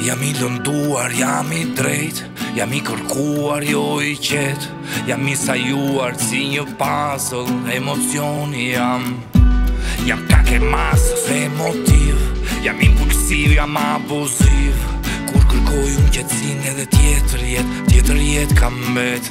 Jam i lënduar, jam i drejtë Jam i kërkuar, jo i qetë Jam i sajuar, si një puzzle emocioni jam Jam jashtë masës emotiv Jam impulsiv, jam abuziv Kur kërkoj unë qetësinë edhe tjetër jetë Tjetër jetë kam mbet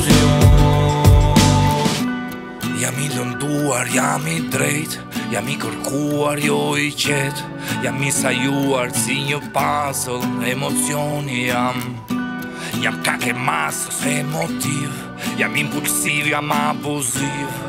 Jam i lënduar, jam i drejtë Jam i kërkuar, jo i qetë Jam i sajuar, si një puzzle emocioni jam Jam jashtë masës emotiv Jam impulsiv, jam abuziv